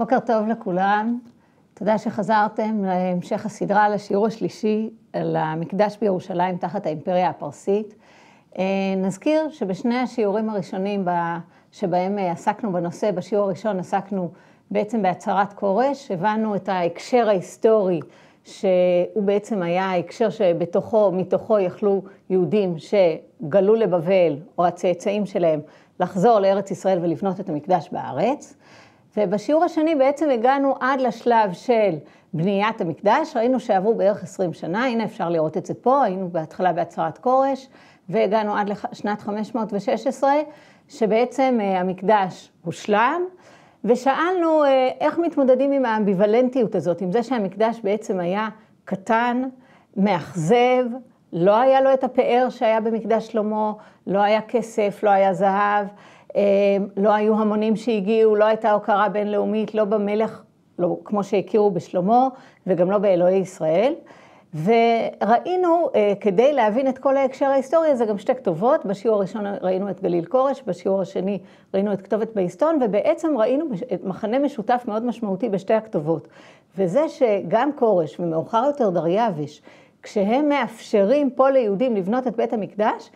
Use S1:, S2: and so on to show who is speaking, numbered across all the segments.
S1: בוקר טוב לכולם. תודה שחזרתם להמשך הסדרה לשיעור השלישי על המקדש בירושלים תחת האימפריה הפרסית. אה, נזכיר שבשני השיעורים הראשונים שבהם עסקנו בנושא, בשיעור הראשון עסקנו בעצם בהצהרת כורש, הבנו את ההקשר ההיסטורי שהוא בעצם היה ההקשר שבתוכו, מתוכו יכלו יהודים שגלו לבבל, או הצאצאים שלהם, לחזור לארץ ישראל ולבנות את המקדש בארץ. ובשיעור השני בעצם הגענו עד לשלב של בניית המקדש, ראינו שעברו בערך 20 שנה, הנה אפשר לראות את זה פה, היינו בהתחלה בהצהרת כורש, והגענו עד לשנת 516, שבעצם אה, המקדש הושלם, ושאלנו אה, איך מתמודדים עם האמביוולנטיות הזאת, עם זה שהמקדש בעצם היה קטן, מאכזב, לא היה לו את הפאר שהיה במקדש שלמה, לא היה כסף, לא היה זהב, לא היו המונים שהגיעו, לא הייתה הוקרה בינלאומית, לא במלך, לא, כמו שהכירו בשלמה, וגם לא באלוהי ישראל. וראינו, אה, כדי להבין את כל ההקשר ההיסטורי הזה, גם שתי כתובות. בשיעור הראשון ראינו את גליל כורש, בשיעור השני ראינו את כתובת בהיסטון, ובעצם ראינו מחנה משותף מאוד משמעותי בשתי הכתובות. וזה שגם כורש ומאוחר יותר דריווש, כשהם מאפשרים פה ליהודים לבנות את בית המקדש,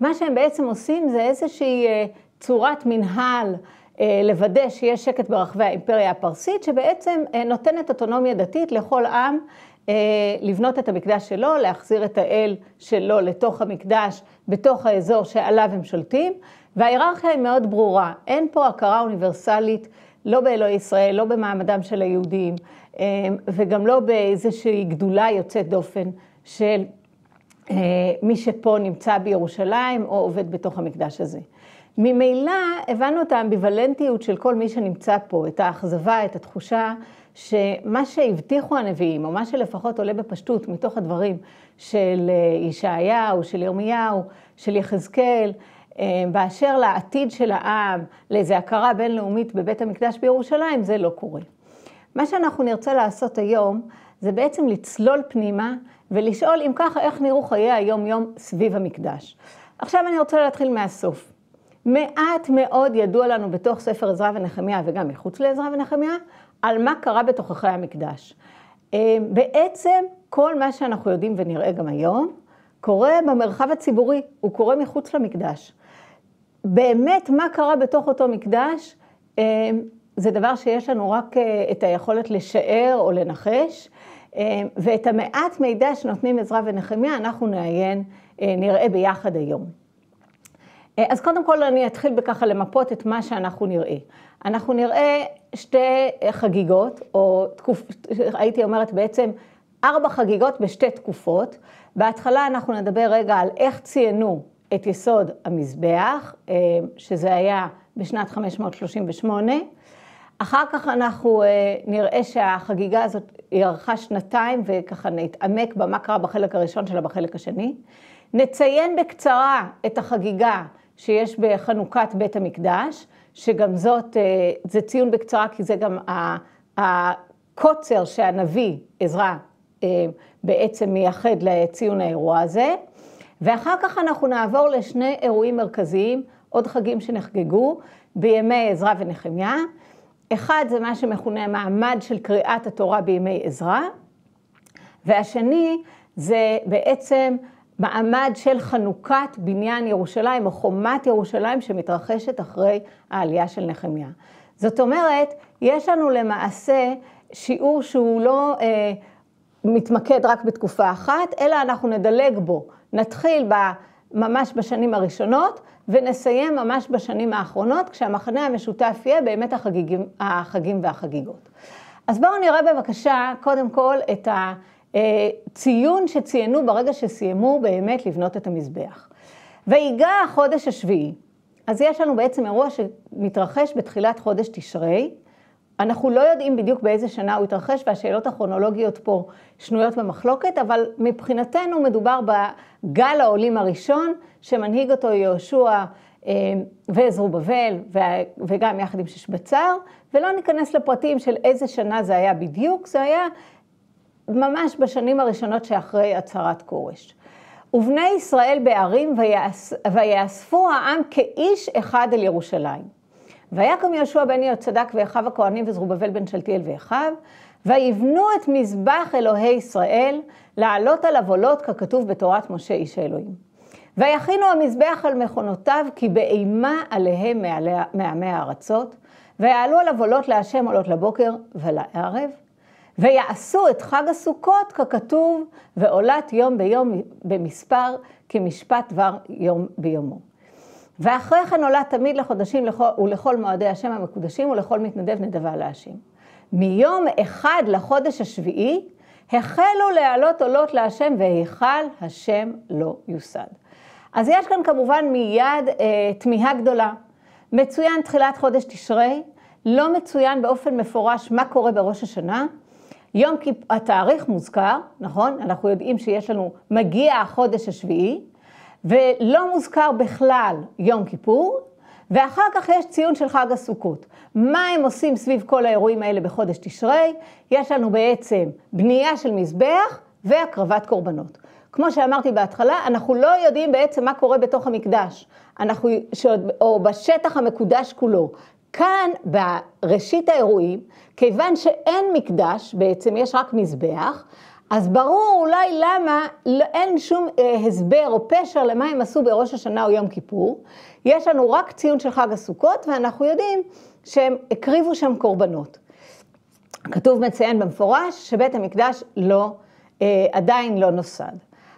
S1: מה שהם בעצם עושים זה איזושהי אה, צורת מנהל. אה, לוודא שיש שקט ברחבי האימפריה הפרסית, שבעצם נותנת אוטונומיה דתית לכל עם אה, לבנות את המקדש שלו, להחזיר את האל שלו לתוך המקדש, בתוך האזור שעליו הם שולטים, וההיררכיה היא מאוד ברורה. אין פה הכרה אוניברסלית, לא באלוהי ישראל, לא במעמדם של היהודים, אה, וגם לא באיזושהי גדולה יוצאת דופן של אה, מי שפה נמצא בירושלים או עובד בתוך המקדש הזה. ממילא הבנו את האמביוולנטיות של כל מי שנמצא פה, את האכזבה, את התחושה שמה שהבטיחו הנביאים, או מה שלפחות עולה בפשטות מתוך הדברים של אה, ישעיהו, של ירמיהו, של יחזקאל, אה, באשר לעתיד של העם, לאיזו הכרה בינלאומית בבית המקדש בירושלים, זה לא קורה. מה שאנחנו נרצה לעשות היום, זה בעצם לצלול פנימה ולשאול אם ככה, איך נראו חיי היום-יום סביב המקדש. עכשיו אני רוצה להתחיל מהסוף. מעט מאוד ידוע לנו בתוך ספר עזרא ונחמיה, וגם מחוץ לעזרא ונחמיה, על מה קרה בתוככי המקדש. אה, בעצם כל מה שאנחנו יודעים ונראה גם היום, קורה במרחב הציבורי, הוא קורה מחוץ למקדש. באמת, מה קרה בתוך אותו מקדש, אה, זה דבר שיש לנו רק אה, את היכולת לשער או לנחש, ואת המעט מידע שנותנים עזרא ונחמיה, אנחנו נעיין, נראה ביחד היום. אז קודם כל אני אתחיל בככה למפות את מה שאנחנו נראה. אנחנו נראה שתי חגיגות, או תקופ... הייתי אומרת בעצם ארבע חגיגות בשתי תקופות. בהתחלה אנחנו נדבר רגע על איך ציינו את יסוד המזבח, אה, שזה היה בשנת 538. אחר כך אנחנו אה, נראה שהחגיגה הזאת היא ארכה שנתיים, וככה נתעמק במה קרה בחלק הראשון שלה בחלק השני. נציין בקצרה את החגיגה שיש בחנוכת בית המקדש, שגם זאת, אה, זה ציון בקצרה, כי זה גם הקוצר שהנביא עזרא אה, בעצם מייחד לציון האירוע הזה. ואחר כך אנחנו נעבור לשני אירועים מרכזיים, עוד חגים שנחגגו בימי עזרא ונחמיה. אחד זה מה שמכונה מעמד של קריאת התורה בימי עזרא, והשני זה בעצם מעמד של חנוכת בניין ירושלים או חומת ירושלים שמתרחשת אחרי העלייה של נחמיה. זאת אומרת, יש לנו למעשה שיעור שהוא לא אה, מתמקד רק בתקופה אחת, אלא אנחנו נדלג בו. נתחיל ב, ממש בשנים הראשונות ונסיים ממש בשנים האחרונות, כשהמחנה המשותף יהיה באמת החגיגים, החגים והחגיגות. אז בואו נראה בבקשה קודם כל את ה... אה, ציון שציינו ברגע שסיימו באמת לבנות את המזבח. ויגע החודש השביעי. אז יש לנו בעצם אירוע שמתרחש בתחילת חודש תשרי. אנחנו לא יודעים בדיוק באיזה שנה הוא התרחש, והשאלות הכרונולוגיות פה שנויות במחלוקת, אבל מבחינתנו מדובר בגל העולים הראשון, שמנהיג אותו יהושע אה, וזרובבל, וגם יחד עם ששבצר, ולא ניכנס לפרטים של איזה שנה זה היה בדיוק, זה היה ממש בשנים הראשונות שאחרי הצהרת כורש. ובני ישראל בערים ויאספו העם כאיש אחד אל ירושלים. ויקם יהושע בן יהוצדק ואחיו הכהנים וזרובבל בן שלתיאל ואחיו, ויבנו את מזבח אלוהי ישראל, לעלות עליו עולות ככתוב בתורת משה איש האלוהים. ויכינו המזבח על מכונותיו, כי באימה עליהם מעמי הארצות, ויעלו עליו עולות להשם עולות לבוקר ולערב, ויעשו את חג הסוכות ככתוב, ועולת יום ביום במספר, כמשפט דבר יום ביומו. ואחרי כן עולה תמיד לחודשים ולכל מועדי השם המקודשים ולכל מתנדב נדבה להשם. מיום אחד לחודש השביעי החלו להעלות עולות להשם והיכל השם לא יוסד. אז יש כאן כמובן מיד אה, תמיהה גדולה. מצוין תחילת חודש תשרי, לא מצוין באופן מפורש מה קורה בראש השנה. יום כיפ... התאריך מוזכר, נכון? אנחנו יודעים שיש לנו, מגיע החודש השביעי, ולא מוזכר בכלל יום כיפור, ואחר כך יש ציון של חג הסוכות. מה הם עושים סביב כל האירועים האלה בחודש תשרי? יש לנו בעצם בנייה של מזבח והקרבת קורבנות. כמו שאמרתי בהתחלה, אנחנו לא יודעים בעצם מה קורה בתוך המקדש, אנחנו, או בשטח המקודש כולו. כאן, בראשית האירועים, כיוון שאין מקדש, בעצם יש רק מזבח, אז ברור אולי למה לא, אין שום אה, הסבר או פשר למה הם עשו בראש השנה או יום כיפור. יש לנו רק ציון של חג הסוכות, ואנחנו יודעים שהם הקריבו שם קורבנות. כתוב מציין במפורש שבית המקדש לא, אה, עדיין לא נוסד.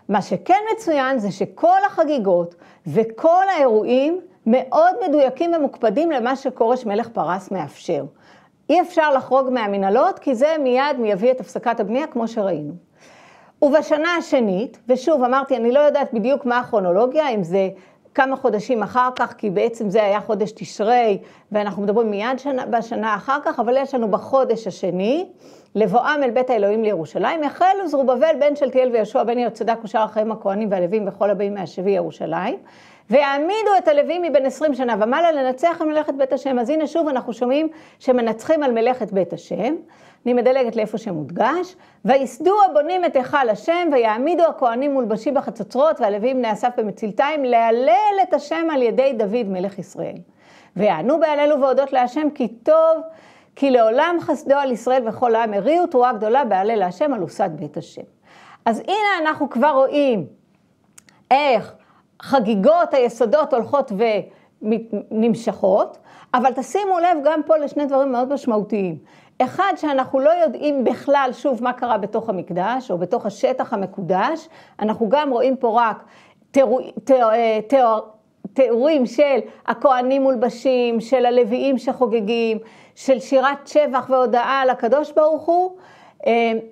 S1: מה שכן מצוין זה שכל החגיגות וכל האירועים מאוד מדויקים ומוקפדים למה שכורש מלך פרס מאפשר. אי אפשר לחרוג מהמנהלות, כי זה מיד יביא את הפסקת הבנייה, כמו שראינו. ובשנה השנית, ושוב אמרתי, אני לא יודעת בדיוק מה הכרונולוגיה, אם זה כמה חודשים אחר כך, כי בעצם זה היה חודש תשרי, ואנחנו מדברים מיד שנה, בשנה אחר כך, אבל יש לנו בחודש השני, לבואם אל בית האלוהים לירושלים, החלו זרובבל בן שלתיאל ויהושע בן יהוצדק ושאר החיים הכהנים והלווים וכל הבאים מהשבי ירושלים, ויעמידו את הלווים מבין עשרים שנה ומעלה לנצח על מלאכת בית השם. אז הנה שוב אנחנו שומעים שמנצחים על מלאכת בית השם. אני מדלגת לאיפה שמודגש. ויסדו הבונים את היכל השם, ויעמידו הכהנים מולבשי בחצוצרות, והלווים בני אסף במצלתיים, להלל את השם על ידי דוד מלך ישראל. ויענו בהללו והודות להשם, כי טוב, כי לעולם חסדו על ישראל וכל העם הריעו תרועה גדולה בהלל להשם על עושת בית השם. אז הנה אנחנו כבר רואים איך חגיגות היסודות הולכות ונמשכות, אבל תשימו לב גם פה לשני דברים מאוד משמעותיים. אחד, שאנחנו לא יודעים בכלל, שוב, מה קרה בתוך המקדש, או בתוך השטח המקודש, אנחנו גם רואים פה רק תיאור, תיאורים של הכוהנים מולבשים, של הלוויים שחוגגים, של שירת שבח והודאה לקדוש ברוך הוא, אה,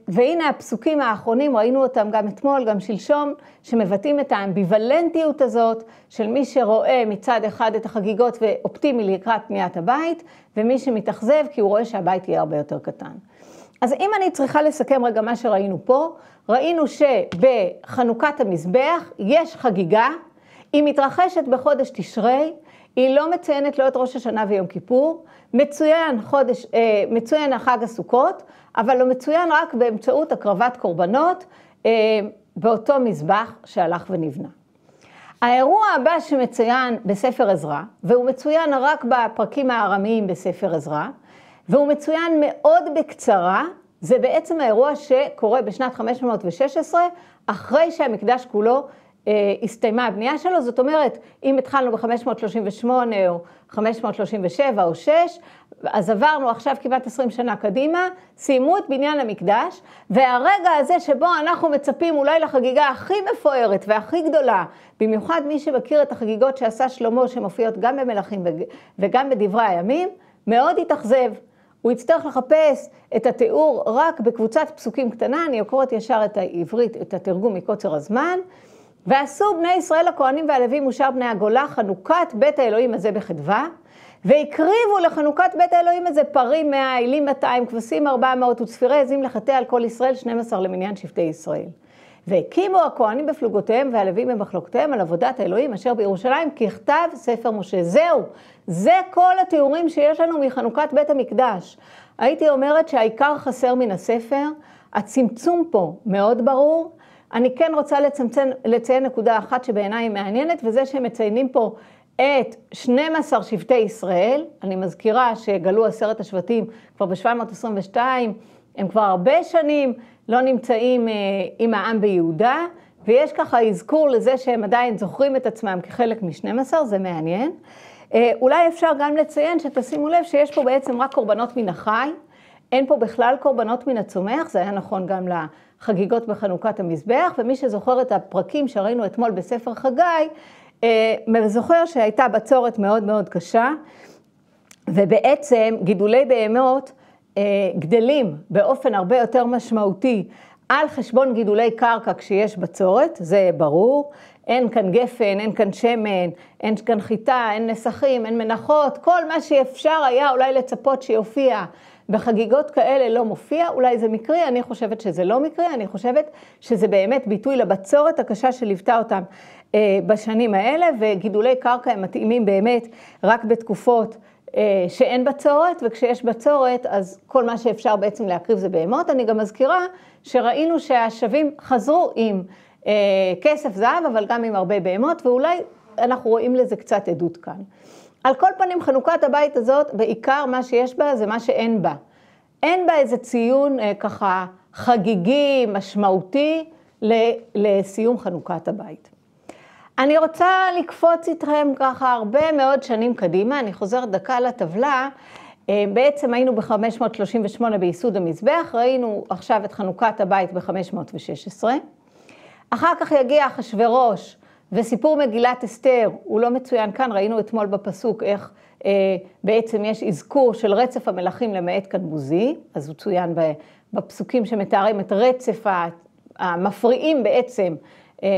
S1: והנה הפסוקים האחרונים, ראינו אותם גם אתמול, גם שלשום, שמבטאים את האמביוולנטיות הזאת של מי שרואה מצד אחד את החגיגות ואופטימי לקראת בניית הבית, ומי שמתאכזב כי הוא רואה שהבית יהיה הרבה יותר קטן. אז אם אני צריכה לסכם רגע מה שראינו פה, ראינו שבחנוכת המזבח יש חגיגה, היא מתרחשת בחודש תשרי, היא לא מציינת לא את ראש השנה ויום כיפור, מצוין, חודש, אה, מצוין החג הסוכות, אבל הוא מצוין רק באמצעות הקרבת קורבנות אה, באותו מזבח שהלך ונבנה. האירוע הבא שמצוין בספר עזרא, והוא מצוין רק בפרקים הארמיים בספר עזרא, והוא מצוין מאוד בקצרה, זה בעצם האירוע שקורה בשנת 516, אחרי שהמקדש כולו הסתיימה הבנייה שלו, זאת אומרת, אם התחלנו ב-538 או 537 או 6, אז עברנו עכשיו כמעט 20 שנה קדימה, סיימו את בניין המקדש, והרגע הזה שבו אנחנו מצפים אולי לחגיגה הכי מפוארת והכי גדולה, במיוחד מי שמכיר את החגיגות שעשה שלמה, שמופיעות גם במלכים וגם בדברי הימים, מאוד התאכזב. הוא יצטרך לחפש את התיאור רק בקבוצת פסוקים קטנה, אני אקרוא ישר את העברית, את התרגום מקוצר הזמן. ועשו בני ישראל הכהנים והלווים ושאר בני הגולה חנוכת בית האלוהים הזה בחדווה, והקריבו לחנוכת בית האלוהים הזה פרים מאה, עילים 200, כבשים 400 וצפירי עזים לחטא על כל ישראל, 12 למניין שבטי ישראל. והקימו הכהנים בפלוגותיהם והלווים במחלוקותיהם על עבודת האלוהים אשר בירושלים ככתב ספר משה. זהו, זה כל התיאורים שיש לנו מחנוכת בית המקדש. הייתי אומרת שהעיקר חסר מן הספר, הצמצום פה מאוד ברור, אני כן רוצה לצמצם, לציין נקודה אחת שבעיניי היא מעניינת, וזה שהם מציינים פה את 12 שבטי ישראל, אני מזכירה שגלו עשרת השבטים כבר ב-722, הם כבר הרבה שנים לא נמצאים אה, עם העם ביהודה, ויש ככה אזכור לזה שהם עדיין זוכרים את עצמם כחלק מ-12, זה מעניין. אה, אולי אפשר גם לציין שתשימו לב שיש פה בעצם רק קורבנות מן החי, אין פה בכלל קורבנות מן הצומח, זה היה נכון גם לחגיגות בחנוכת המזבח, ומי שזוכר את הפרקים שראינו אתמול בספר חגי, אה, זוכר שהייתה בצורת מאוד מאוד קשה, ובעצם גידולי בהמות אה, גדלים באופן הרבה יותר משמעותי על חשבון גידולי קרקע כשיש בצורת, זה ברור. אין כאן גפן, אין כאן שמן, אין כאן חיטה, אין נסכים, אין מנחות, כל מה שאפשר היה אולי לצפות שיופיע בחגיגות כאלה לא מופיע, אולי זה מקרי, אני חושבת שזה לא מקרי, אני חושבת שזה באמת ביטוי לבצורת הקשה שליוותה אותם אה, בשנים האלה, וגידולי קרקע הם מתאימים באמת רק בתקופות אה, שאין בצורת, וכשיש בצורת, אז כל מה שאפשר בעצם להקריב זה בהמות. אני גם מזכירה שראינו שהשבים חזרו עם אה, כסף זהב, אבל גם עם הרבה בהמות, ואולי אנחנו רואים לזה קצת עדות כאן. על כל פנים, חנוכת הבית הזאת, בעיקר מה שיש בה זה מה שאין בה. אין בה איזה ציון אה, ככה חגיגי, משמעותי, לסיום חנוכת הבית. אני רוצה לקפוץ איתכם ככה הרבה מאוד שנים קדימה, אני חוזרת דקה לטבלה. אה, בעצם היינו ב-538 בייסוד המזבח, ראינו עכשיו את חנוכת הבית ב-516. אחר כך יגיע אחשורוש וסיפור מגילת אסתר, הוא לא מצוין כאן, ראינו אתמול בפסוק איך אה, בעצם יש אזכור של רצף המלכים למעט כאן בוזי, אז הוא צוין בפסוקים שמתארים את רצף המפריעים בעצם אה,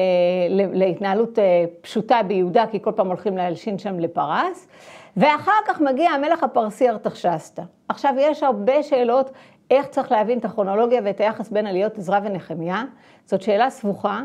S1: להתנהלות אה, פשוטה ביהודה, כי כל פעם הולכים להלשין שם לפרס. ואחר כך מגיע המלך הפרסי ארתחשסתא. עכשיו, יש הרבה שאלות איך צריך להבין את הכרונולוגיה ואת היחס בין עליות עזרא ונחמיה. זאת שאלה סבוכה,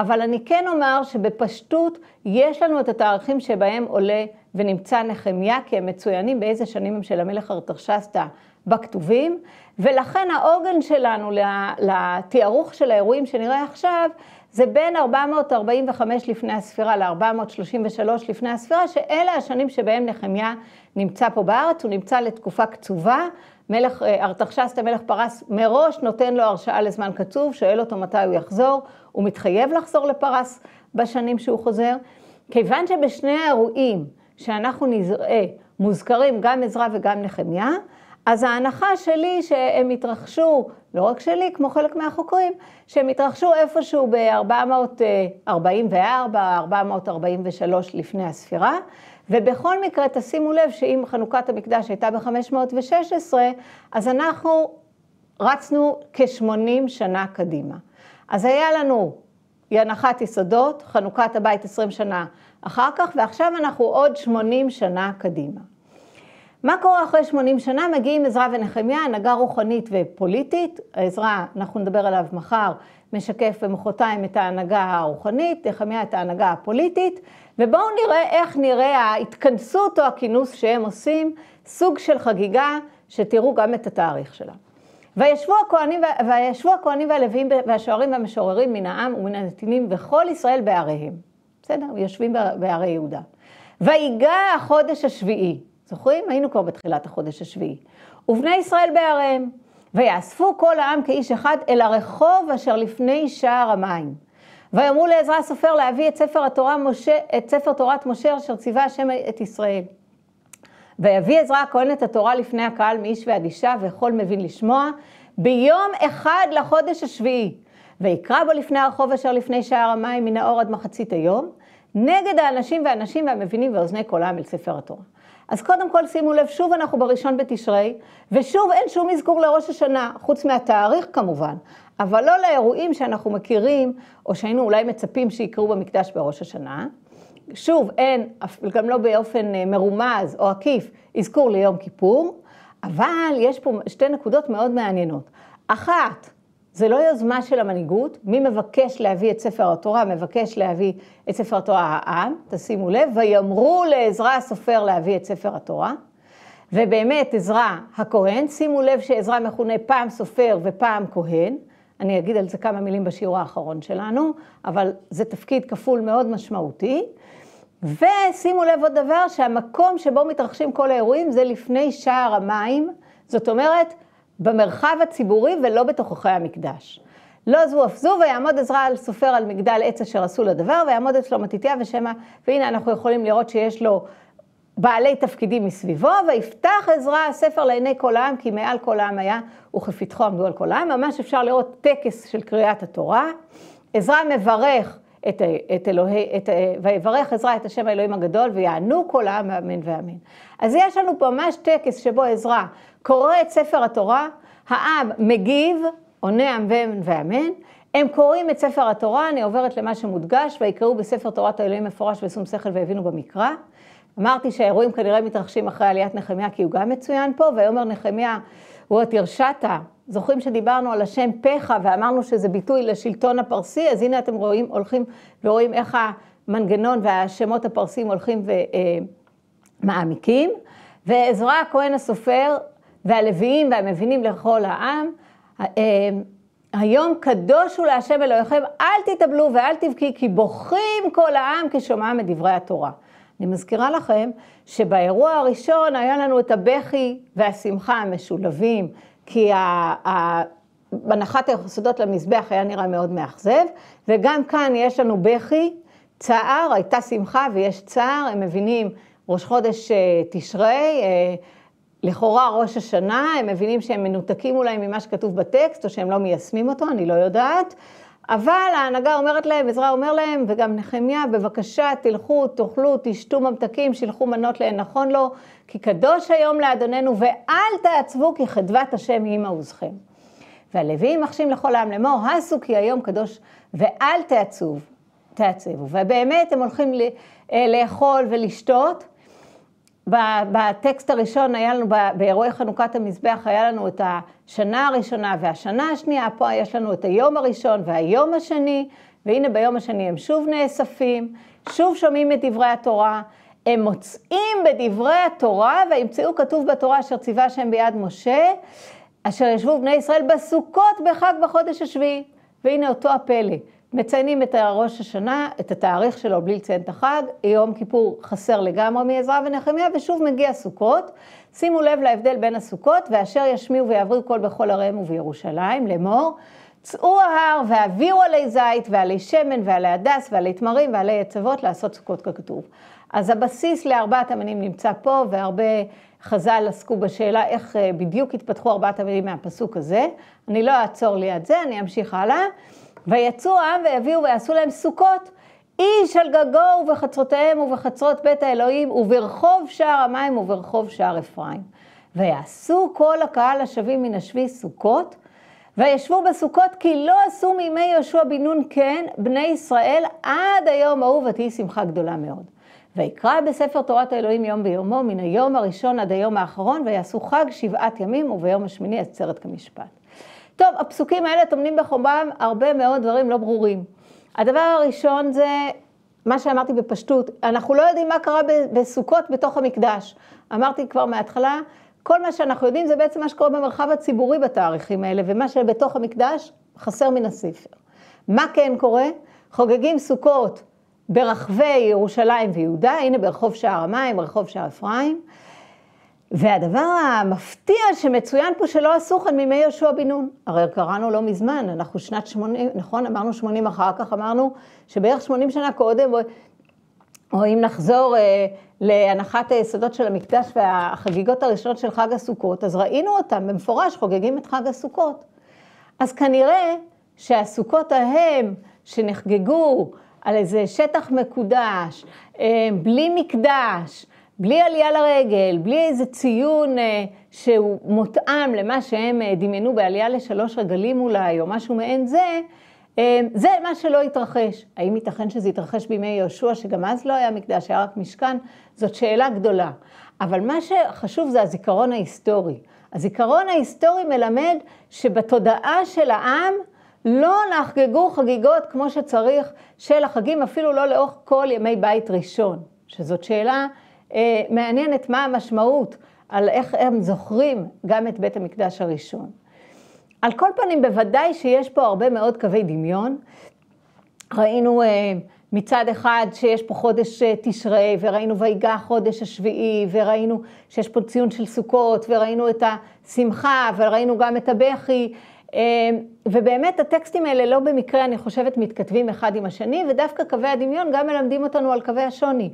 S1: אבל אני כן אומר שבפשטות יש לנו את התאריכים שבהם עולה ונמצא נחמיה, כי הם מצוינים באיזה שנים הם של המלך ארתחשסתא בכתובים, ולכן העוגן שלנו לתיארוך של האירועים שנראה עכשיו, זה בין 445 לפני הספירה ל-433 לפני הספירה, שאלה השנים שבהם נחמיה נמצא פה בארץ, הוא נמצא לתקופה קצובה. מלך אה, ארתחשסתא, מלך פרס, מראש נותן לו הרשאה לזמן קצוב, שואל אותו מתי הוא יחזור, הוא מתחייב לחזור לפרס בשנים שהוא חוזר. כיוון שבשני האירועים שאנחנו נראה מוזכרים גם עזרא וגם נחמיה, אז ההנחה שלי שהם התרחשו, לא רק שלי, כמו חלק מהחוקרים, שהם התרחשו איפשהו ב-444, 443 לפני הספירה, ובכל מקרה תשימו לב שאם חנוכת המקדש הייתה ב-516, אז אנחנו רצנו כ-80 שנה קדימה. אז היה לנו הנחת יסודות, חנוכת הבית 20 שנה אחר כך, ועכשיו אנחנו עוד 80 שנה קדימה. מה קורה אחרי 80 שנה? מגיעים עזרא ונחמיה, הנהגה רוחנית ופוליטית. עזרא, אנחנו נדבר עליו מחר, משקף במחרתיים את ההנהגה הרוחנית, נחמיה את ההנהגה הפוליטית, ובואו נראה איך נראה ההתכנסות או הכינוס שהם עושים, סוג של חגיגה, שתראו גם את התאריך שלה. וישבו הכהנים, וישבו הכהנים והלוויים והשוערים והמשוררים מן העם ומן הנתינים וכל ישראל בעריהם. בסדר? יושבים בערי יהודה. ויגע החודש השביעי. זוכרים? היינו כבר בתחילת החודש השביעי. ובני ישראל בעריהם. ויאספו כל העם כאיש אחד אל הרחוב אשר לפני שער המים. ויאמרו לעזרא הסופר להביא את ספר התורה משה, את ספר תורת משה אשר ציווה השם את ישראל. ויביא עזרא הכהן את התורה לפני הקהל מאיש ועד אישה וכל מבין לשמוע ביום אחד לחודש השביעי. ויקרא בו לפני הרחוב אשר לפני שער המים מן האור עד מחצית היום, נגד האנשים והנשים והמבינים ואוזני כל העם אל ספר התורה. אז קודם כל שימו לב, שוב אנחנו בראשון בתשרי, ושוב אין שום אזכור לראש השנה, חוץ מהתאריך כמובן, אבל לא לאירועים שאנחנו מכירים, או שהיינו אולי מצפים שיקרו במקדש בראש השנה. שוב, אין, גם לא באופן אה, מרומז או עקיף, אזכור ליום כיפור, אבל יש פה שתי נקודות מאוד מעניינות. אחת, זה לא יוזמה של המנהיגות, מי מבקש להביא את ספר התורה, מבקש להביא את ספר התורה העם, תשימו לב, ויאמרו לעזרא הסופר להביא את ספר התורה. ובאמת עזרא הכהן, שימו לב שעזרא מכונה פעם סופר ופעם כהן, אני אגיד על זה כמה מילים בשיעור האחרון שלנו, אבל זה תפקיד כפול מאוד משמעותי. ושימו לב עוד דבר, שהמקום שבו מתרחשים כל האירועים זה לפני שער המים, זאת אומרת, במרחב הציבורי ולא בתוככי המקדש. לא זו אף זו, ויעמוד עזרא על סופר על מגדל עץ אשר עשו לדבר, ויעמוד אצלו מתתיה ושמע, והנה אנחנו יכולים לראות שיש לו בעלי תפקידים מסביבו, ויפתח עזרא הספר לעיני כל העם, כי מעל כל העם היה, וכפתחו עמדו על כל העם. ממש אפשר לראות טקס של קריאת התורה. עזרא מברך את, את אלוהי, את, ויברך עזרא את השם האלוהים הגדול, ויענו כל העם אמן ואמן. אז יש לנו פה ממש טקס שבו עזרא קורא את ספר התורה, העם מגיב, עונה אמן ואמן. הם קוראים את ספר התורה, אני עוברת למה שמודגש, ויקראו בספר תורת האלוהים מפורש בשום שכל והבינו במקרא. אמרתי שהאירועים כנראה מתרחשים אחרי עליית נחמיה, כי הוא גם מצוין פה, ויאמר נחמיה, הוא את הרשעת. זוכרים שדיברנו על השם פחה ואמרנו שזה ביטוי לשלטון הפרסי, אז הנה אתם רואים, הולכים ורואים איך המנגנון והשמות הפרסים הולכים ומעמיקים. ועזרא הכהן הסופר והלוויים והמבינים לכל העם, אה, היום קדוש הוא להשם אלוהיכם, אל תתאבלו ואל תבכי, כי בוכים כל העם כשומעם את דברי התורה. אני מזכירה לכם שבאירוע הראשון היה לנו את הבכי והשמחה המשולבים, כי הנחת היסודות למזבח היה נראה מאוד מאכזב, וגם כאן יש לנו בכי, צער, הייתה שמחה ויש צער, הם מבינים ראש חודש אה, תשרי, אה, לכאורה ראש השנה, הם מבינים שהם מנותקים אולי ממה שכתוב בטקסט, או שהם לא מיישמים אותו, אני לא יודעת. אבל ההנהגה אומרת להם, עזרא אומר להם, וגם נחמיה, בבקשה תלכו, תאכלו, תשתו ממתקים, שילחו מנות לאין נכון לו, כי קדוש היום לאדוננו, ואל תעצבו כי חדבת השם היא מעוזכם. והלוויים מחשים לכל העם לאמור, הסו כי היום קדוש, ואל תעצוב, תעצבו. ובאמת הם הולכים אה, לאכול ולשתות, בטקסט הראשון היה לנו, באירועי חנוכת המזבח, היה לנו את השנה הראשונה והשנה השנייה, פה יש לנו את היום הראשון והיום השני, והנה ביום השני הם שוב נאספים, שוב שומעים את דברי התורה, הם מוצאים בדברי התורה, וימצאו כתוב בתורה אשר ציווה השם ביד משה, אשר ישבו בני ישראל בסוכות בחג בחודש השביעי. והנה אותו הפלא, מציינים את ראש השנה, את התאריך שלו בלי לציין את החג, יום כיפור חסר לגמרי מעזרא ונחמיה, ושוב מגיע סוכות. שימו לב להבדל בין הסוכות, ואשר ישמיעו ויעברו קול בכל עריהם ובירושלים, לאמור, צאו ההר והביאו עלי זית ועלי שמן ועלי הדס ועלי תמרים ועלי עצבות לעשות סוכות ככתוב. אז הבסיס לארבעת המינים נמצא פה, והרבה חז"ל עסקו בשאלה איך אה, בדיוק התפתחו ארבעת המינים מהפסוק הזה. אני לא אעצור ליד זה, אני אמשיך הלאה. ויצאו העם ויביאו ויעשו להם סוכות, איש על גגו ובחצרותיהם ובחצרות בית האלוהים וברחוב שער המים וברחוב שער אפרים. ויעשו כל הקהל השבים מן השבי סוכות, וישבו בסוכות כי לא עשו מימי יהושע בן נון כן בני ישראל עד היום ההוא ותהי שמחה גדולה מאוד. ויקרא בספר תורת האלוהים יום ביומו מן היום הראשון עד היום האחרון ויעשו חג שבעת ימים וביום השמיני עצרת כמשפט. טוב, הפסוקים האלה טומנים בחובם הרבה מאוד דברים לא ברורים. הדבר הראשון זה מה שאמרתי בפשטות, אנחנו לא יודעים מה קרה בסוכות בתוך המקדש. אמרתי כבר מההתחלה, כל מה שאנחנו יודעים זה בעצם מה שקורה במרחב הציבורי בתאריכים האלה, ומה שבתוך המקדש חסר מן הספר. מה כן קורה? חוגגים סוכות ברחבי ירושלים ויהודה, הנה ברחוב שער המים, ברחוב שער אפרים. והדבר המפתיע שמצוין פה שלא עשו כאן מימי יהושע בן נון. הרי קראנו לא מזמן, אנחנו שנת 80, נכון? אמרנו 80 אחר כך, אמרנו שבערך 80 שנה קודם, או אם נחזור אה, להנחת היסודות של המקדש והחגיגות הראשונות של חג הסוכות, אז ראינו אותם במפורש חוגגים את חג הסוכות. אז כנראה שהסוכות ההם שנחגגו על איזה שטח מקודש, אה, בלי מקדש, בלי עלייה לרגל, בלי איזה ציון אה, שהוא מותאם למה שהם אה, דמיינו בעלייה לשלוש רגלים אולי, או משהו מעין זה, אה, זה מה שלא התרחש. האם ייתכן שזה יתרחש בימי יהושע, שגם אז לא היה מקדש, היה רק משכן? זאת שאלה גדולה. אבל מה שחשוב זה הזיכרון ההיסטורי. הזיכרון ההיסטורי מלמד שבתודעה של העם לא נחגגו חגיגות כמו שצריך של החגים, אפילו לא לאורך כל ימי בית ראשון, שזאת שאלה מעניינת מה המשמעות, על איך הם זוכרים גם את בית המקדש הראשון. על כל פנים, בוודאי שיש פה הרבה מאוד קווי דמיון. ראינו אה, מצד אחד שיש פה חודש אה, תשרי, וראינו ויגע חודש השביעי, וראינו שיש פה ציון של סוכות, וראינו את השמחה, וראינו גם את הבכי, אה, ובאמת הטקסטים האלה לא במקרה, אני חושבת, מתכתבים אחד עם השני, ודווקא קווי הדמיון גם מלמדים אותנו על קווי השוני.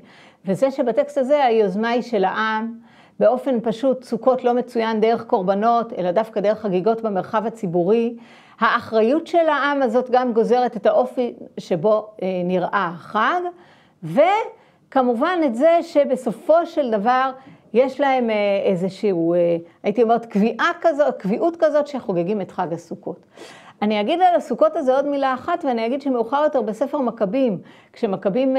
S1: וזה שבטקסט הזה היוזמה היא של העם, באופן פשוט, סוכות לא מצוין דרך קורבנות, אלא דווקא דרך חגיגות במרחב הציבורי. האחריות של העם הזאת גם גוזרת את האופי שבו אה, נראה החג, וכמובן את זה שבסופו של דבר יש להם אה, איזשהו, אה, הייתי אומרת, קביעה כזאת, קביעות כזאת שחוגגים את חג הסוכות. אני אגיד על הסוכות הזה עוד מילה אחת, ואני אגיד שמאוחר יותר בספר מכבים, כשמכבים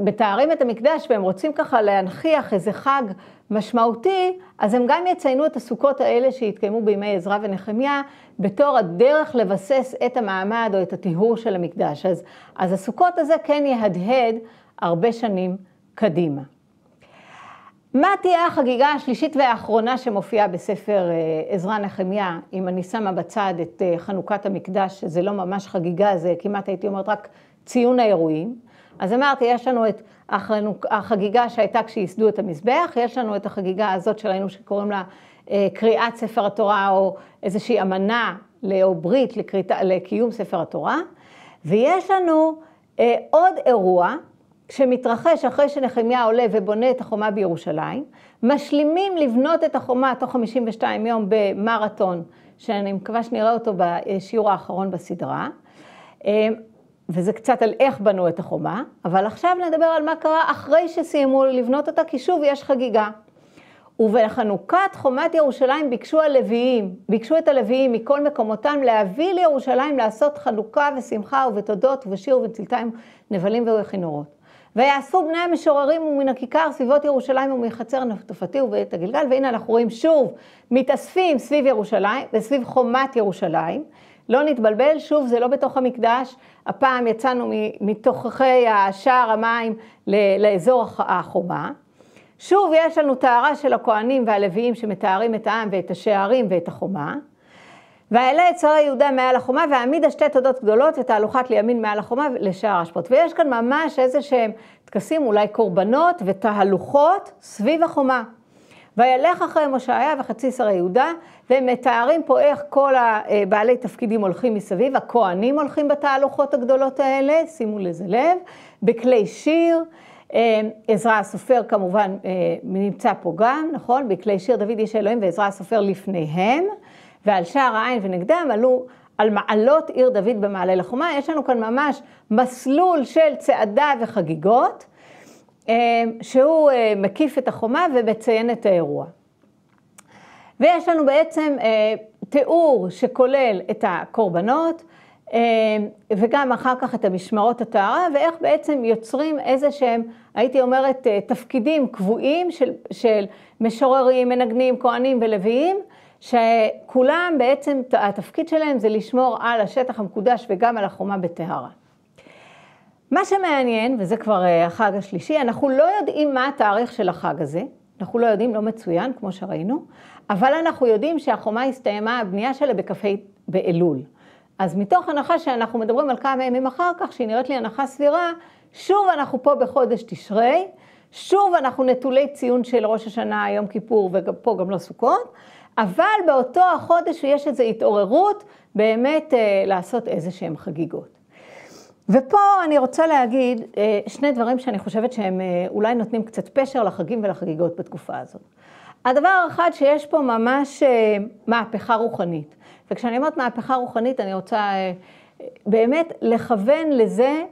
S1: מתארים את המקדש והם רוצים ככה להנכיח איזה חג משמעותי, אז הם גם יציינו את הסוכות האלה שהתקיימו בימי עזרא ונחמיה, בתור הדרך לבסס את המעמד או את הטיהור של המקדש. אז, אז הסוכות הזה כן יהדהד הרבה שנים קדימה. מה תהיה החגיגה השלישית והאחרונה שמופיעה בספר אה, עזרא נחמיה, אם אני שמה בצד את אה, חנוכת המקדש, שזה לא ממש חגיגה, זה כמעט הייתי אומרת רק ציון האירועים. אז אמרתי, יש לנו את החגיגה שהייתה כשייסדו את המזבח, יש לנו את החגיגה הזאת שראינו שקוראים לה אה, קריאת ספר התורה, או איזושהי אמנה או ברית לקיום ספר התורה, ויש לנו אה, עוד אירוע שמתרחש אחרי שנחמיה עולה ובונה את החומה בירושלים, משלימים לבנות את החומה תוך 52 יום במרתון, שאני מקווה שנראה אותו בשיעור האחרון בסדרה. וזה קצת על איך בנו את החומה, אבל עכשיו נדבר על מה קרה אחרי שסיימו לבנות אותה, כי שוב יש חגיגה. ובחנוכת חומת ירושלים ביקשו הלוויים, ביקשו את הלוויים מכל מקומותם להביא לירושלים לעשות חנוכה ושמחה ובתודות ובשיר ובצלתיים נבלים וכינורות. ויאספו בני המשוררים ומן הכיכר סביבות ירושלים ומחצר נפתופתי ובית הגלגל, והנה אנחנו רואים שוב מתאספים סביב ירושלים וסביב חומת ירושלים. לא נתבלבל, שוב, זה לא בתוך המקדש, הפעם יצאנו מתוככי שער המים לאזור החומה. שוב, יש לנו טהרה של הכוהנים והלוויים שמתארים את העם ואת השערים ואת החומה. ואעלה את שרי יהודה מעל החומה והעמידה שתי תודות גדולות ותהלוכת לימין מעל החומה לשער אשפות. ויש כאן ממש איזה שהם טקסים, אולי קורבנות ותהלוכות סביב החומה. וילך אחרי מושעיה וחצי שרי יהודה, והם מתארים פה איך כל הבעלי תפקידים הולכים מסביב, הכוהנים הולכים בתהלוכות הגדולות האלה, שימו לזה לב, בכלי שיר. אה, עזרא הסופר כמובן אה, נמצא פה גם, נכון? בכלי שיר דוד איש אלוהים ועזרא הסופר לפניהם, ועל שער העין ונגדם עלו על מעלות עיר דוד במעלה לחומה. יש לנו כאן ממש מסלול של צעדה וחגיגות. אה, שהוא אה, מקיף את החומה ומציין את האירוע. ויש לנו בעצם אה, תיאור שכולל את הקורבנות, וגם אחר כך את המשמרות הטהרה, ואיך בעצם יוצרים איזה שהם, הייתי אומרת, תפקידים קבועים של, של משוררים, מנגנים, כהנים ולוויים, שכולם בעצם, התפקיד שלהם זה לשמור על השטח המקודש וגם על החומה בטהרה. מה שמעניין, וזה כבר אה, החג השלישי, אנחנו לא יודעים מה התאריך של החג הזה, אנחנו לא יודעים, לא מצוין, כמו שראינו, אבל אנחנו יודעים שהחומה הסתיימה, הבנייה שלה בכ"ה באלול. אז מתוך הנחה שאנחנו מדברים על כמה ימים אחר כך, שהיא נראית לי הנחה סבירה, שוב אנחנו פה בחודש תשרי, שוב אנחנו נטולי ציון של ראש השנה, יום כיפור, ופה גם לא סוכות, אבל באותו החודש יש איזו התעוררות באמת אה, לעשות איזה שהם חגיגות. ופה אני רוצה להגיד אה, שני דברים שאני חושבת שהם אה, אולי נותנים קצת פשר לחגים ולחגיגות בתקופה הזאת. הדבר האחד שיש פה ממש אה, מהפכה רוחנית. וכשאני אומרת מהפכה רוחנית, אני רוצה באמת לכוון לזה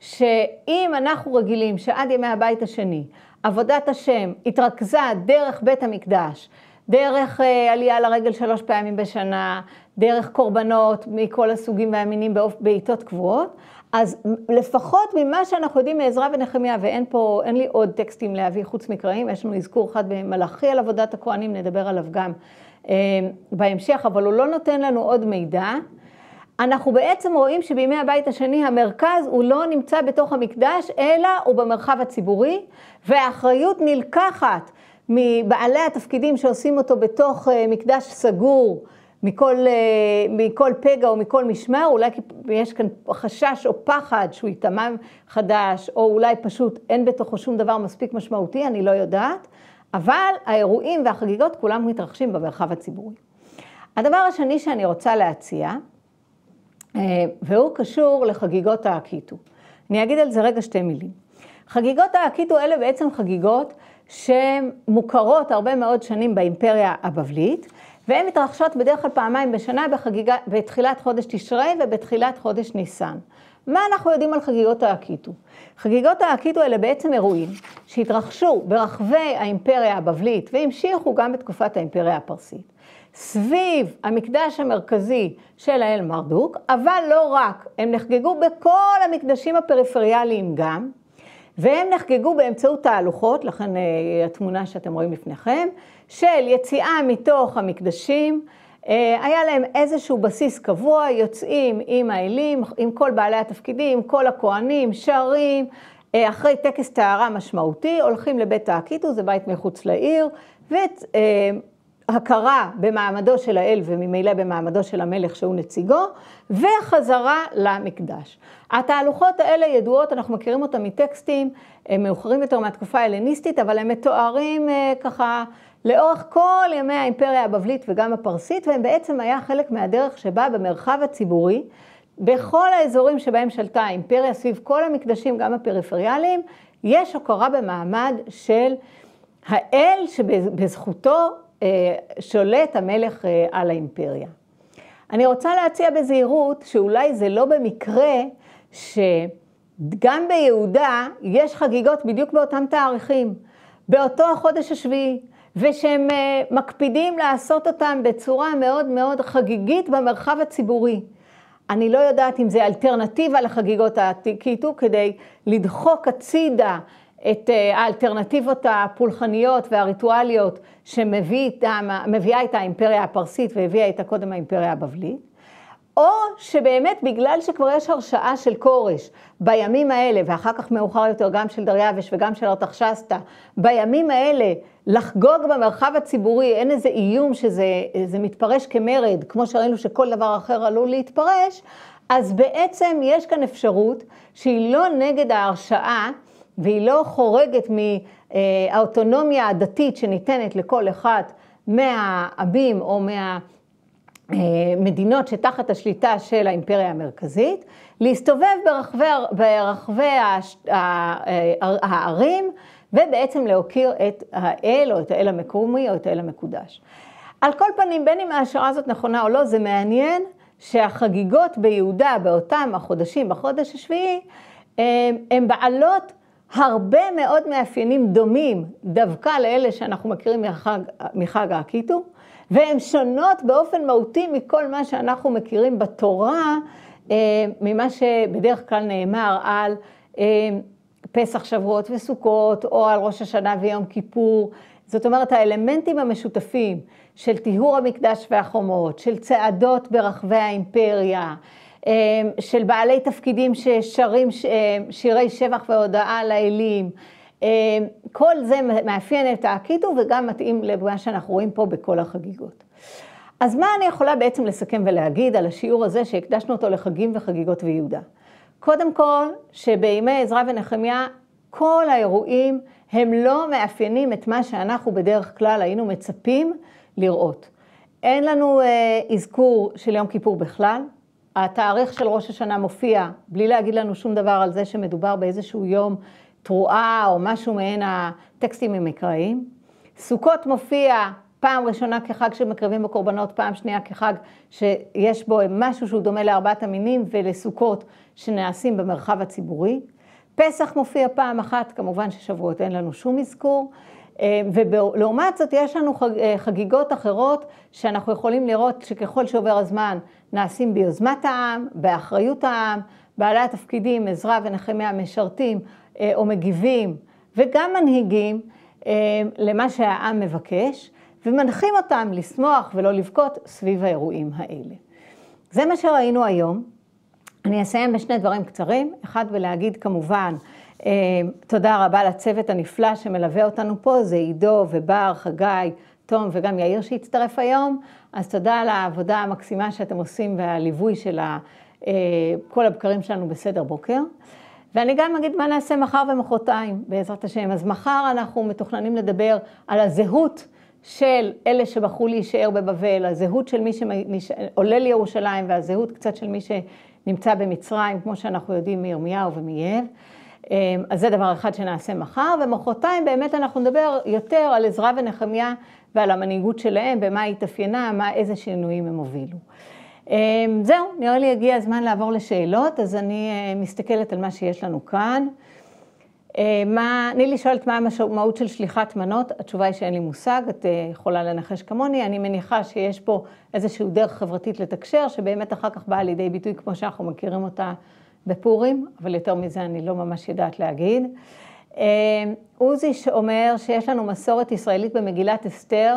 S1: שאם אנחנו רגילים שעד ימי הבית השני, עבודת השם התרכזה דרך בית המקדש, דרך עלייה לרגל שלוש פעמים בשנה, דרך קורבנות מכל הסוגים והמינים בעיתות קבועות, אז לפחות ממה שאנחנו יודעים מעזרא ונחמיה, ואין פה, אין לי עוד טקסטים להביא חוץ מקראים, יש לנו אזכור אחד במלאכי על עבודת הכוהנים, נדבר עליו גם אה, בהמשך, אבל הוא לא נותן לנו עוד מידע. אנחנו בעצם רואים שבימי הבית השני המרכז הוא לא נמצא בתוך המקדש, אלא הוא במרחב הציבורי, והאחריות נלקחת מבעלי התפקידים שעושים אותו בתוך אה, מקדש סגור מכל, מכל פגע או מכל משמר, אולי יש כאן חשש או פחד שהוא יטמם חדש, או אולי פשוט אין בתוכו שום דבר מספיק משמעותי, אני לא יודעת, אבל האירועים והחגיגות כולם מתרחשים במרחב הציבורי. הדבר השני שאני רוצה להציע, והוא קשור לחגיגות האקיטו. אני אגיד על זה רגע שתי מילים. חגיגות האקיטו אלה בעצם חגיגות שמוכרות הרבה מאוד שנים באימפריה הבבלית, והן מתרחשות בדרך כלל פעמיים בשנה בחגיגה, בתחילת חודש תשרי ובתחילת חודש ניסן. מה אנחנו יודעים על חגיגות האקיטו? חגיגות האקיטו אלה בעצם אירועים שהתרחשו ברחבי האימפריה הבבלית והמשיכו גם בתקופת האימפריה הפרסית. סביב המקדש המרכזי של האל מרדוק, אבל לא רק, הם נחגגו בכל המקדשים הפריפריאליים גם, והם נחגגו באמצעות תהלוכות, לכן אה, התמונה שאתם רואים לפניכם, של יציאה מתוך המקדשים, אה, היה להם איזשהו בסיס קבוע, יוצאים עם האלים, עם כל בעלי התפקידים, כל הכוהנים, שרים, אה, אחרי טקס טהרה משמעותי, הולכים לבית האקיטו, זה בית מחוץ לעיר, הכרה במעמדו של האל וממילא במעמדו של המלך שהוא נציגו, וחזרה למקדש. התהלוכות האלה ידועות, אנחנו מכירים אותן מטקסטים, מאוחרים יותר מהתקופה ההלניסטית, אבל הם מתוארים אה, ככה לאורך כל ימי האימפריה הבבלית וגם הפרסית, והם בעצם היה חלק מהדרך שבה במרחב הציבורי, בכל האזורים שבהם שלטה האימפריה, סביב כל המקדשים, גם הפריפריאליים, יש הוקרה במעמד של האל שבזכותו שולט המלך אה, על האימפריה. אני רוצה להציע בזהירות שאולי זה לא במקרה שגם ביהודה יש חגיגות בדיוק באותם תאריכים, באותו החודש השביעי, ושהם אה, מקפידים לעשות אותם בצורה מאוד מאוד חגיגית במרחב הציבורי. אני לא יודעת אם זה אלטרנטיבה לחגיגות העתיקיתו כדי לדחוק הצידה את אה, האלטרנטיבות הפולחניות והריטואליות שמביאה איתה האימפריה הפרסית והביאה איתה קודם האימפריה הבבלית, או שבאמת בגלל שכבר יש הרשעה של כורש בימים האלה, ואחר כך מאוחר יותר גם של דריווש וגם של ארתחשסתא, בימים האלה לחגוג במרחב הציבורי, אין איזה איום שזה מתפרש כמרד, כמו שראינו שכל דבר אחר עלול להתפרש, אז בעצם יש כאן אפשרות שהיא לא נגד ההרשעה, והיא לא חורגת מהאוטונומיה הדתית שניתנת לכל אחת מהעמים או מהמדינות שתחת השליטה של האימפריה המרכזית, להסתובב ברחבי, ברחבי הערים ובעצם להוקיר את האל או את האל המקומי או את האל המקודש. על כל פנים, בין אם ההשערה הזאת נכונה או לא, זה מעניין שהחגיגות ביהודה באותם החודשים, בחודש השביעי, הן בעלות הרבה מאוד מאפיינים דומים דווקא לאלה שאנחנו מכירים מחג, מחג האקיטו, והן שונות באופן מהותי מכל מה שאנחנו מכירים בתורה, אה, ממה שבדרך כלל נאמר על אה, פסח, שבועות וסוכות, או על ראש השנה ויום כיפור. זאת אומרת, האלמנטים המשותפים של טיהור המקדש והחומות, של צעדות ברחבי האימפריה, של בעלי תפקידים ששרים אמ, שירי שבח והודאה לאלים. אמ, כל זה מאפיין את האקיטו וגם מתאים למה שאנחנו רואים פה בכל החגיגות. אז מה אני יכולה בעצם לסכם ולהגיד על השיעור הזה שהקדשנו אותו לחגים וחגיגות ויהודה? קודם כל, שבימי עזרא ונחמיה כל האירועים הם לא מאפיינים את מה שאנחנו בדרך כלל היינו מצפים לראות. אין לנו אה, אזכור של יום כיפור בכלל, התאריך של ראש השנה מופיע, בלי להגיד לנו שום דבר על זה שמדובר באיזשהו יום תרועה או משהו מעין הטקסטים המקראיים. סוכות מופיע פעם ראשונה כחג שמקריבים בקורבנות, פעם שנייה כחג שיש בו משהו שהוא דומה לארבעת המינים ולסוכות שנעשים במרחב הציבורי. פסח מופיע פעם אחת, כמובן ששבועות אין לנו שום אזכור. ולעומת זאת יש לנו אה, חגיגות אחרות שאנחנו יכולים לראות שככל שעובר הזמן נעשים ביוזמת העם, באחריות העם, בעלי התפקידים, עזרא ונחמיה משרתים אה, או מגיבים וגם מנהיגים למה שהעם מבקש ומנחים אותם לשמוח ולא לבכות סביב האירועים האלה. זה מה שראינו היום. אני אסיים בשני דברים קצרים, אחד ולהגיד כמובן תודה רבה לצוות הנפלא שמלווה אותנו פה, זה עידו ובר, חגי, תום וגם יאיר שהצטרף היום, אז תודה על העבודה המקסימה שאתם עושים והליווי של כל הבקרים שלנו בסדר בוקר. ואני גם אגיד מה נעשה מחר ומחרתיים, בעזרת השם. אז מחר אנחנו מתוכננים לדבר על הזהות של אלה שבחרו להישאר בבבל, הזהות של מי שעולה לירושלים והזהות קצת של מי שנמצא במצרים, כמו שאנחנו יודעים מירמיהו ומייב. אז זה דבר אחד שנעשה מחר, ומחרתיים באמת אנחנו נדבר יותר על עזרא ונחמיה ועל המנהיגות שלהם, במה היא התאפיינה, מה, איזה שינויים הם הובילו. זהו, נראה לי הגיע הזמן לעבור לשאלות, אז אני מסתכלת על מה שיש לנו כאן. מה, נילי שואלת מה המשמעות של שליחת מנות, התשובה היא שאין לי מושג, את יכולה לנחש כמוני, אני מניחה שיש פה איזושהי דרך חברתית לתקשר, שבאמת אחר כך באה לידי ביטוי כמו שאנחנו מכירים אותה בפורים, אבל יותר מזה אני לא ממש יודעת להגיד. עוזי שאומר שיש לנו מסורת ישראלית במגילת אסתר,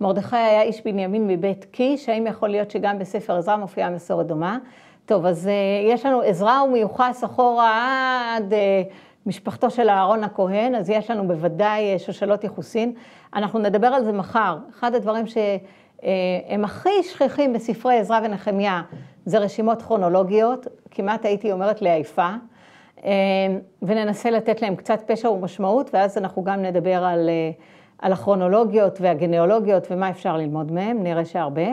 S1: מרדכי היה איש בנימין מבית קיש, האם יכול להיות שגם בספר עזרא מופיעה מסורת דומה? טוב, אז יש לנו עזרא הוא מיוחס אחורה עד משפחתו של אהרון הכהן, אז יש לנו בוודאי שושלות יחוסין. אנחנו נדבר על זה מחר. אחד הדברים שהם הכי שכיחים בספרי עזרא ונחמיה זה רשימות כרונולוגיות, כמעט הייתי אומרת לעייפה, וננסה לתת להם קצת פשע ומשמעות, ואז אנחנו גם נדבר על, על הכרונולוגיות והגנאולוגיות ומה אפשר ללמוד מהם, נראה שהרבה.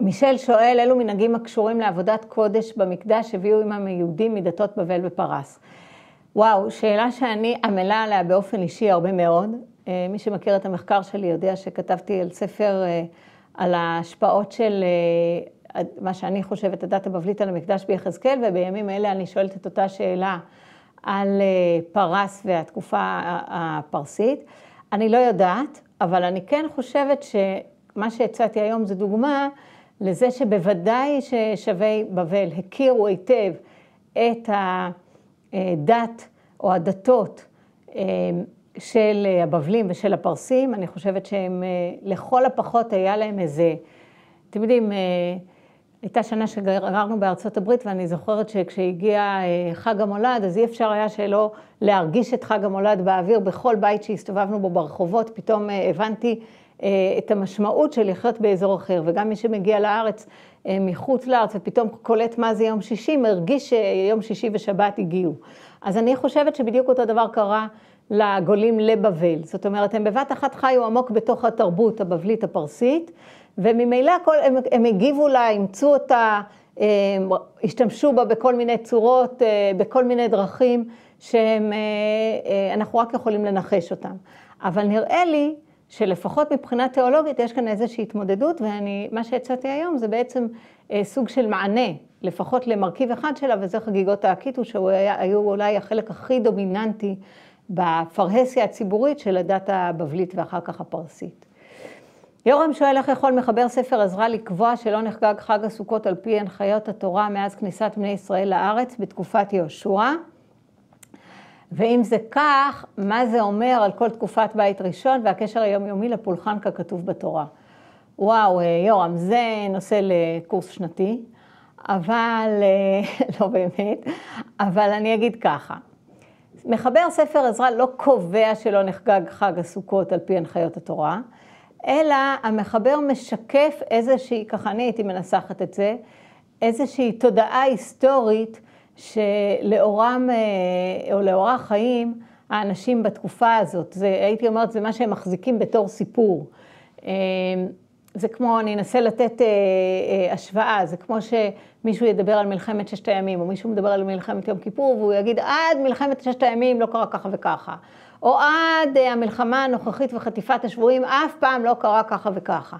S1: מישל שואל, אילו מנהגים הקשורים לעבודת קודש במקדש הביאו עמם היהודים מדתות בבל ופרס? וואו, שאלה שאני עמלה עליה באופן אישי הרבה מאוד. מי שמכיר את המחקר שלי יודע שכתבתי על ספר על ההשפעות של מה שאני חושבת, הדת הבבלית על המקדש ביחזקאל, ובימים אלה אני שואלת את אותה שאלה על פרס והתקופה הפרסית. אני לא יודעת, אבל אני כן חושבת שמה שהצעתי היום זה דוגמה לזה שבוודאי ששווי בבל הכירו היטב את הדת או הדתות של הבבלים ושל הפרסים. אני חושבת שהם לכל הפחות היה להם איזה, אתם יודעים, הייתה שנה שגררנו בארצות הברית ואני זוכרת שכשהגיע חג המולד, אז אי אפשר היה שלא להרגיש את חג המולד באוויר בכל בית שהסתובבנו בו ברחובות, פתאום הבנתי את המשמעות של לחיות באזור אחר, וגם מי שמגיע לארץ מחוץ לארץ ופתאום קולט מה זה יום שישי, מרגיש שיום שישי ושבת הגיעו. אז אני חושבת שבדיוק אותו דבר קרה לגולים לבבל. זאת אומרת, הם בבת אחת חיו עמוק בתוך התרבות הבבלית הפרסית, וממילא כל, הם, הם הגיבו לה, אימצו אותה, השתמשו בה בכל מיני צורות, בכל מיני דרכים, שאנחנו רק יכולים לנחש אותם. אבל נראה לי שלפחות מבחינה תיאולוגית יש כאן איזושהי התמודדות, ומה שהצעתי היום זה בעצם סוג של מענה, לפחות למרכיב אחד שלה, וזה חגיגות העקיתו, שהיו אולי החלק הכי דומיננטי בפרהסיה הציבורית של הדת הבבלית ואחר כך הפרסית. יורם שואל איך יכול מחבר ספר עזרא לקבוע שלא נחגג חג הסוכות על פי הנחיות התורה מאז כניסת בני ישראל לארץ בתקופת יהושע. ואם זה כך, מה זה אומר על כל תקופת בית ראשון והקשר היומיומי לפולחן ככתוב בתורה? וואו, יורם, זה נושא לקורס שנתי, אבל, לא באמת, אבל אני אגיד ככה. מחבר ספר עזרא לא קובע שלא נחגג חג הסוכות על פי הנחיות התורה, אלא המחבר משקף איזושהי, ככה אני הייתי מנסחת את זה, איזושהי תודעה היסטורית שלאורם, או לאורה חיים האנשים בתקופה הזאת. זה, הייתי אומרת, זה מה שהם מחזיקים בתור סיפור. זה כמו, אני אנסה לתת אה, אה, השוואה, זה כמו שמישהו ידבר על מלחמת ששת הימים, או מישהו מדבר על מלחמת יום כיפור, והוא יגיד, עד מלחמת ששת הימים לא קרה ככה וככה. או עד אה, המלחמה הנוכחית וחטיפת השבויים, אף פעם לא קרה ככה וככה.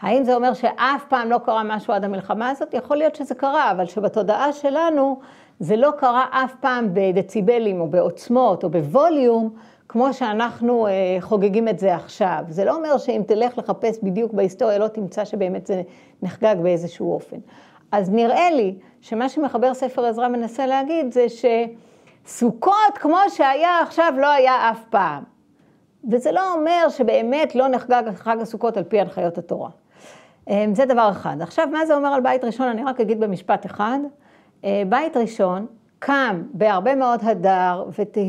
S1: האם זה אומר שאף פעם לא קרה משהו עד המלחמה הזאת? יכול להיות שזה קרה, אבל שבתודעה שלנו זה לא קרה אף פעם בדציבלים או בעוצמות או בווליום, כמו שאנחנו חוגגים את זה עכשיו. זה לא אומר שאם תלך לחפש בדיוק בהיסטוריה, לא תמצא שבאמת זה נחגג באיזשהו אופן. אז נראה לי שמה שמחבר ספר עזרא מנסה להגיד זה שסוכות כמו שהיה עכשיו לא היה אף פעם. וזה לא אומר שבאמת לא נחגג חג הסוכות על פי הנחיות התורה. זה דבר אחד. עכשיו, מה זה אומר על בית ראשון? אני רק אגיד במשפט אחד. בית ראשון קם בהרבה מאוד הדר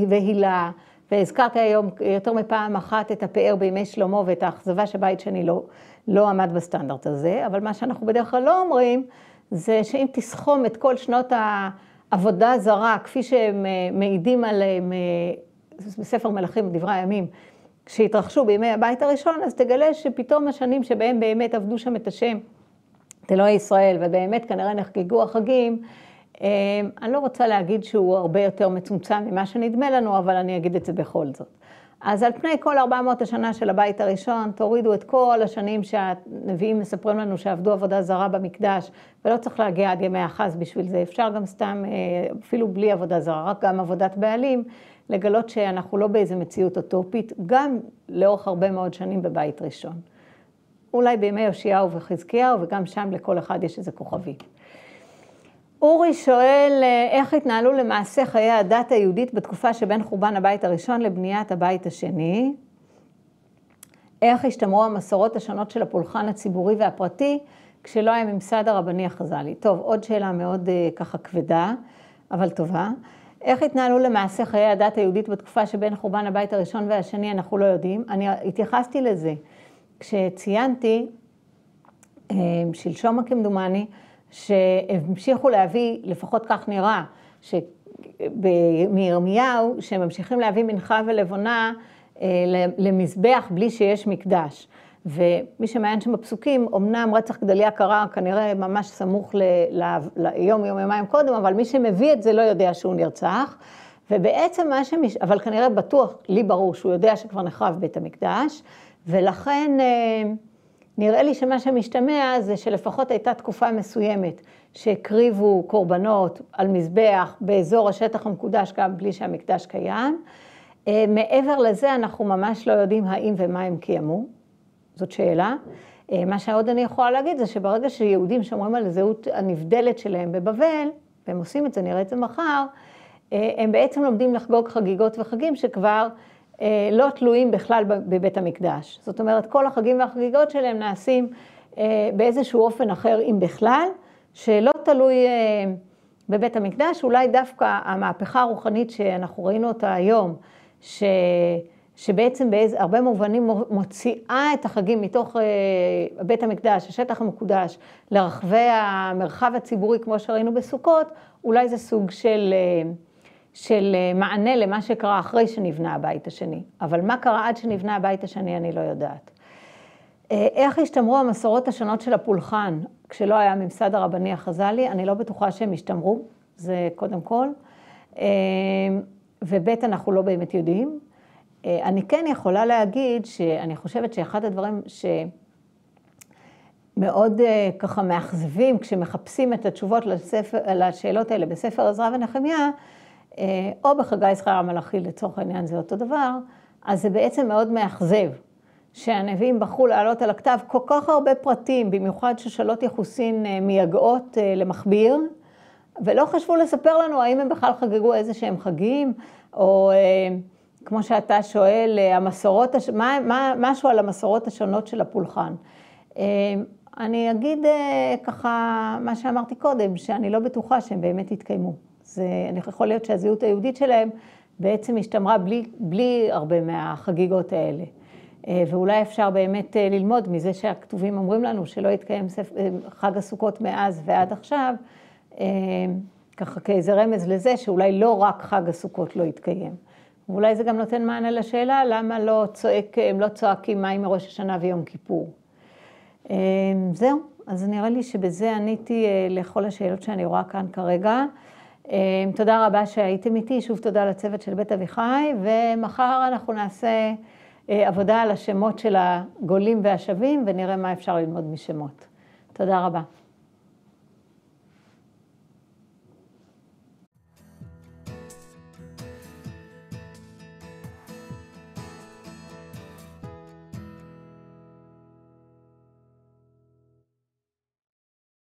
S1: והילה והזכרתי היום יותר מפעם אחת את הפאר בימי שלמה ואת האכזבה שבית שני לא, לא עמד בסטנדרט הזה, אבל מה שאנחנו בדרך כלל לא אומרים, זה שאם תסכום את כל שנות העבודה הזרה, כפי שהם אה, מעידים עליהם אה, בספר מלכים, דברי הימים, שהתרחשו בימי הבית הראשון, אז תגלה שפתאום השנים שבהם באמת עבדו שם את השם, את אלוהי ישראל, ובאמת כנראה נחגגו החגים, אה, אני לא רוצה להגיד שהוא הרבה יותר מצומצם ממה שנדמה לנו, אבל אני אגיד את זה בכל זאת. אז על פני כל 400 השנה של הבית הראשון, תורידו את כל השנים שהנביאים מספרים לנו שעבדו עבודה זרה במקדש, ולא צריך להגיע עד ימי אחז בשביל זה, אפשר גם סתם, אה, אפילו בלי עבודה זרה, רק גם עבודת בעלים, לגלות שאנחנו לא באיזה מציאות אוטופית, גם לאורך הרבה מאוד שנים בבית ראשון. אולי בימי יאשיהו וחזקיהו, וגם שם לכל אחד יש איזה כוכבי. אורי שואל, אה, איך התנהלו למעשה חיי הדת היהודית בתקופה שבין חורבן הבית הראשון לבניית הבית השני? איך השתמרו המסורות השונות של הפולחן הציבורי והפרטי כשלא היה ממסד הרבני החז"לי? טוב, עוד שאלה מאוד uh, ככה כבדה, אבל טובה. איך התנהלו למעשה חיי הדת היהודית בתקופה שבין חורבן הבית הראשון והשני, אנחנו לא יודעים. אני התייחסתי לזה כשציינתי, uh, שלשום כמדומני, שהמשיכו להביא, לפחות כך נראה, מירמיהו, שהם ממשיכים להביא מנחה ולבונה אה, למזבח בלי שיש מקדש. ומי שמעיין שם בפסוקים, אמנם רצח גדליה קרה כנראה ממש סמוך ליום, יום, יומיים קודם, אבל מי שמביא את זה לא יודע שהוא נרצח. ובעצם מה שמש... אבל כנראה בטוח, לי ברור שהוא יודע שכבר נחרב בית המקדש, ולכן... אה, נראה לי שמה שמשתמע זה שלפחות הייתה תקופה מסוימת שהקריבו קורבנות על מזבח באזור השטח המקודש גם בלי שהמקדש קיים. אה, מעבר לזה אנחנו ממש לא יודעים האם ומה הם קיימו, זאת שאלה. אה, מה שעוד אני יכולה להגיד זה שברגע שיהודים שומרים על הזהות הנבדלת שלהם בבבל, והם עושים את זה, נראה את זה מחר, אה, הם בעצם לומדים לחגוג חגיגות וחגים שכבר לא תלויים בכלל בבית המקדש. זאת אומרת, כל החגים והחגיגות שלהם נעשים אה, באיזשהו אופן אחר, אם בכלל, שלא תלוי אה, בבית המקדש, אולי דווקא המהפכה הרוחנית שאנחנו ראינו אותה היום, ש... שבעצם בהרבה מובנים מוציאה את החגים מתוך בית המקדש, השטח המקודש, לרחבי המרחב הציבורי, כמו שראינו בסוכות, אולי זה סוג של... של אה, מענה למה שקרה אחרי שנבנה הבית השני. אבל מה קרה עד שנבנה הבית השני, אני לא יודעת. אה, איך השתמרו המסורות השונות של הפולחן כשלא היה ממסד הרבני החז"לי? אני לא בטוחה שהם השתמרו, זה קודם כל. אה, וב' אנחנו לא באמת יודעים. אני כן יכולה להגיד שאני חושבת שאחד הדברים שמאוד ככה מאכזבים כשמחפשים את התשובות לספר, לשאלות האלה בספר עזרא ונחמיה, או בחגי זכר המלאכי, לצורך העניין זה אותו דבר, אז זה בעצם מאוד מאכזב, שהנביאים בחרו לעלות על הכתב כל כך הרבה פרטים, במיוחד שושלות יחוסין אה, מייגעות אה, למכביר, ולא חשבו לספר לנו האם הם בכלל חגגו איזה שהם חגים, או כמו שאתה שואל, המסורות, מה, מה, משהו על המסורות השונות של הפולחן. אני אגיד ככה, מה שאמרתי קודם, שאני לא בטוחה שהם באמת יתקיימו. זה יכול להיות שהזהות היהודית שלהם בעצם השתמרה בלי, בלי הרבה מהחגיגות האלה. אה, ואולי אפשר באמת אה, ללמוד מזה שהכתובים אומרים לנו שלא התקיים. אה, חג הסוכות מאז ועד עכשיו, ככה כאיזה רמז לזה שאולי לא רק חג הסוכות לא התקיים. ואולי זה גם נותן מענה לשאלה למה לא צועק, הם לא צועקים מים מראש השנה ויום כיפור. זהו, אז נראה לי שבזה עניתי לכל השאלות שאני רואה כאן כרגע. אמ, תודה רבה שהייתם איתי, שוב תודה לצוות של בית אביחי, ומחר אנחנו נעשה אה, עבודה על השמות של הגולים והשבים, ונראה מה אפשר ללמוד משמות. תודה רבה.